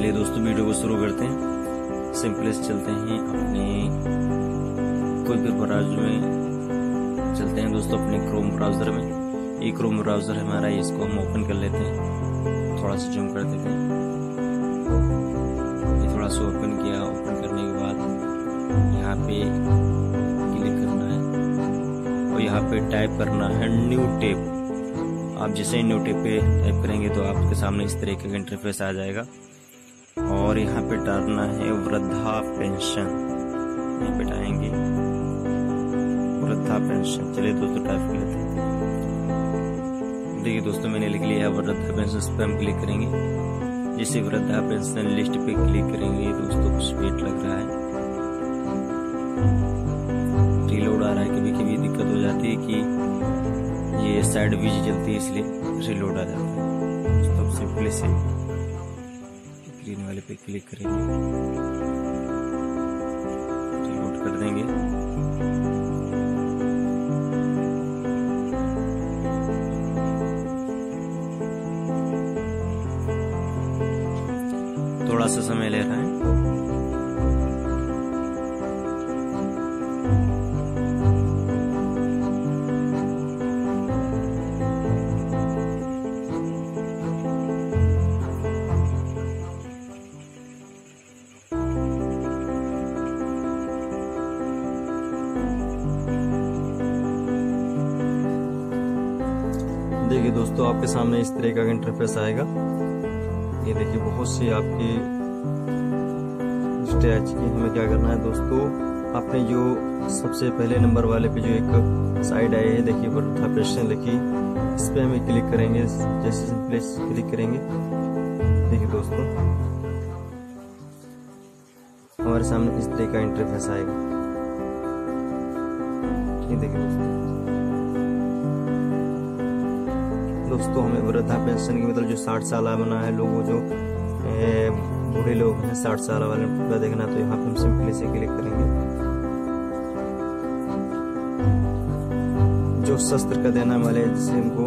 चलिए दोस्तों वीडियो को शुरू करते हैं। सिंपली चलते हैं अपने कोई भी ब्राउज़र में। चलते हैं दोस्तों अपने क्रोम ब्राउज़र में। ये क्रोम ब्राउज़र हमारा, इसको हम ओपन कर लेते हैं। थोड़ा सा जूम कर देते हैं। ये थोड़ा सा ओपन किया ओपन करने के बाद यहाँ पे क्लिक करना है। और यहाँ पे टाइप करना है न्यू टेप आप जैसे न्यू टेप पे टाइप करेंगे तो आपके सामने इस तरीके का इंटरफेस आ जाएगा। और यहाँ पे डालना है, वृद्धा पेंशन। यहाँ पे टाएँगे वृद्धा पेंशन। चलिए दोस्तों टाइप कर लेते हैं। देखिए दोस्तों, मैंने लिख लिया है, वृद्धा पेंशन इस पर हम क्लिक करेंगे। जैसे वृद्धा पेंशन लिस्ट पे क्लिक करेंगे, दोस्तों, कुछ वेट लग रहा है। रिलोड आ रहा है, कभी कभी दिक्कत हो जाती है कि ये साइड विज चलती है, इसलिए रिलोड आ जाता है। दोस्तों सिंपली से ग्रीन वाले पे क्लिक करेंगे। नोट कर देंगे। थोड़ा सा समय ले रहा है। देखिए दोस्तों, आपके सामने इस तरह का इंटरफेस आएगा। ये देखिए, बहुत सी आपकी स्टेज की हमें क्या करना है दोस्तों, आपने जो सबसे पहले नंबर वाले पे जो एक साइड आई है, देखिए पेंशन लिखी। इस पे हमें क्लिक करेंगे, जैसे सिंपली क्लिक करेंगे। देखिए दोस्तों, हमारे सामने इस तरह का इंटरफेस आएगा। ये देखिए दोस्तों। दोस्तों, हमें वृद्धा पेंशन की मतलब जो साठ साल बना है, लोग जो बूढ़े लोग हैं, साठ साल वाले, पूरा देखना तो यहाँ पे हम सिंपली से क्लिक करेंगे। जो शस्त्र का देना वाले जिसे हमको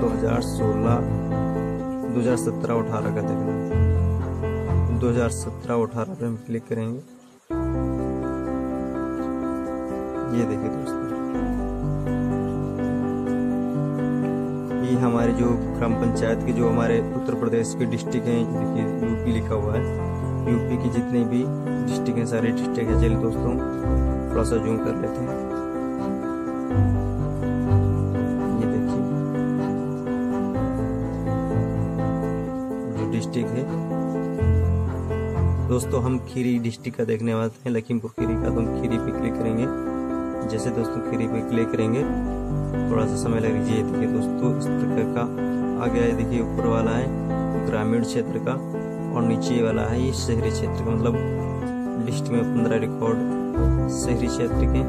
2016 2017 18 का देखना है। 2017 18 पे हम क्लिक करेंगे। ये देखिए दोस्तों। ये हमारे जो ग्राम पंचायत के जो हमारे उत्तर प्रदेश के डिस्ट्रिक्ट हैं, देखिए यूपी लिखा हुआ है। यूपी की जितनी भी डिस्ट्रिक्ट हैं, सारे डिस्ट्रिक्ट है चलिए दोस्तों, थोड़ा सा जूम कर लेते हैं। ये देखिए। जो डिस्ट्रिक्ट है, दोस्तों, हम खीरी डिस्ट्रिक्ट का देखने वाले हैं, लखीमपुर खीरी का तो हम खीरी पे क्लिक करेंगे। जैसे दोस्तों खीरी पे क्लिक करेंगे। थोड़ा सा समय लग लीजिए देखिए दोस्तों, इस प्रकार का आ गया है देखिए ऊपर वाला है, ग्रामीण क्षेत्र का, और नीचे वाला है, ये शहरी क्षेत्र का मतलब लिस्ट में पंद्रह रिकॉर्ड शहरी क्षेत्र के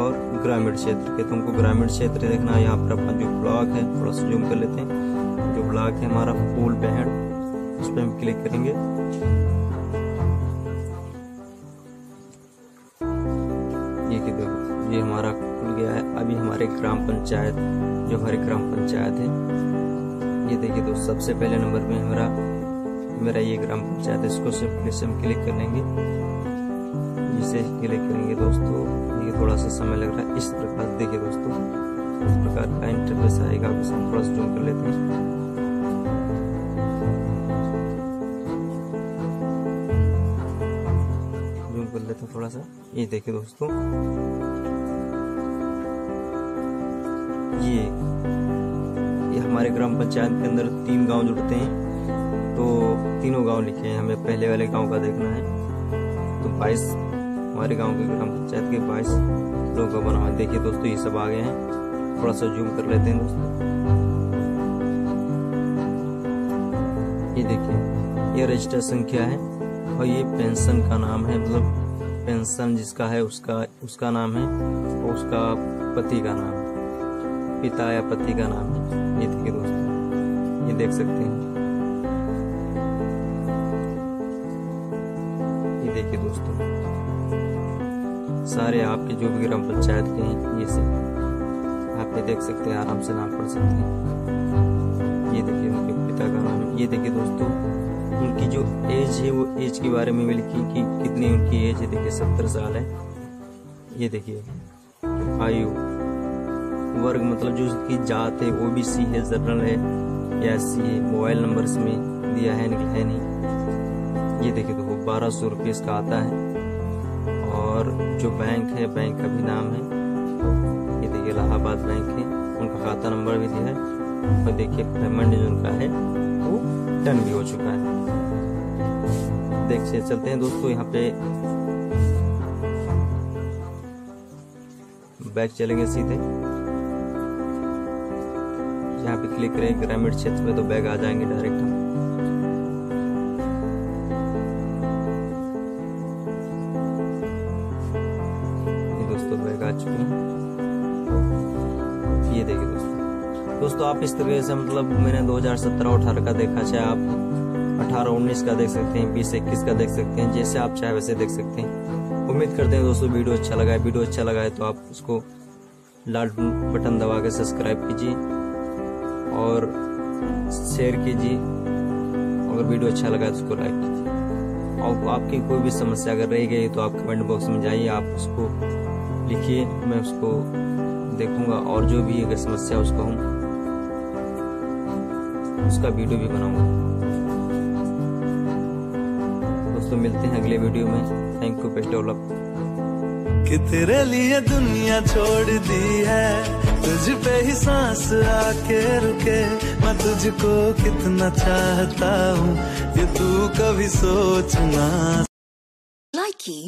और ग्रामीण क्षेत्र के। तो हमको ग्रामीण क्षेत्र देखना है, यहाँ पर अपना जो ब्लॉक है, थोड़ा सा जूम कर लेते हैं। जो ब्लॉक है हमारा फूल पहड़ उस पर हम क्लिक करेंगे। ये ये हमारा खुल गया है। अभी हमारे ग्राम पंचायत, जो हमारी ग्राम पंचायत है, ये देखिए दोस्त सबसे पहले नंबर में हमारा, मेरा ये ग्राम पंचायत है, इसको से हम क्लिक कर लेंगे जिसे क्लिक करेंगे दोस्तों, ये थोड़ा सा समय लग रहा है। इस प्रकार, देखिए दोस्तों, इस प्रकार का इंटरफेस आएगा। हम थोड़ा सा कर लेते हैं थोड़ा सा। ये देखिए दोस्तों ये ये हमारे ग्राम पंचायत के अंदर तीन गाँव जुड़ते हैं। तो तीनों गाँव लिखे हैं, हमें पहले वाले गाँव का देखना है। तो बाईस, हमारे गाँव के ग्राम पंचायत के बाईस लोगों का बना देखिए दोस्तों, ये सब आ गए हैं। थोड़ा सा जूम कर लेते हैं दोस्तों। ये देखिए, ये रजिस्टर संख्या है और ये पेंशन का नाम है। मतलब पेंशन जिसका है, उसका उसका नाम है और उसका पति का नाम है। पिता या पति का नाम ये देखिए दोस्तों ये देख सकते हैं। ये देखिए दोस्तों, सारे आपके जो भी ग्राम पंचायत के हैं, ये से आप ये देख सकते हैं, आराम से नाम पढ़ सकते हैं। ये देखिए उनके पिता का नाम। ये देखिए दोस्तों, उनकी जो एज है, वो एज के बारे में भी लिखी कि कितनी उनकी एज है, देखिए, सत्तर साल है। ये देखिए, आयु वर्ग मतलब जो उसकी जात है ओबीसी है जनरल है, या एस सी है मोबाइल नंबर इसमें दिया है, निकला है नहीं। ये देखिए देखो, बारह सौ रुपये इसका आता है। और जो बैंक है बैंक का भी नाम है। ये देखिए, इलाहाबाद बैंक है। उनका खाता नंबर भी दिया है। और देखिए पेमेंट जो उनका है, वो डन भी हो चुका है। देख से चलते हैं दोस्तों, यहाँ पे बैक चलेंगे सीधे। यहाँ पे क्लिक करें ग्रामीण क्षेत्र पे तो बैग आ जाएँगे डायरेक्ट दोस्तों बैग आ चुके हैं। ये देखिए दोस्तों। दोस्तों, आप इस तरीके से मतलब मैंने 2017 18 का देखा, चाहे आप 18 19 का देख सकते हैं 20 21 का देख सकते हैं, जैसे आप चाहे वैसे देख सकते हैं। उम्मीद करते हैं दोस्तों वीडियो अच्छा लगा है। वीडियो अच्छा लगा है तो आप उसको लाल बटन दबा के सब्सक्राइब कीजिए। और शेयर कीजिए। अगर वीडियो अच्छा लगा तो उसको लाइक कीजिए। और आपकी कोई भी समस्या अगर रह गई तो आप कमेंट बॉक्स में जाइए, आप उसको लिखिए, मैं उसको देखूँगा। और जो भी अगर समस्या उसको हम उसका वीडियो भी बनाऊँगा। दोस्तों, मिलते हैं अगले वीडियो में। थैंक यू बेस्ट डेवलप कि तेरे लिए दुनिया छोड़ दी है। तुझ पे ही सांस आके रुके। मैं तुझको कितना चाहता हूँ, ये तू कभी सोचना Likey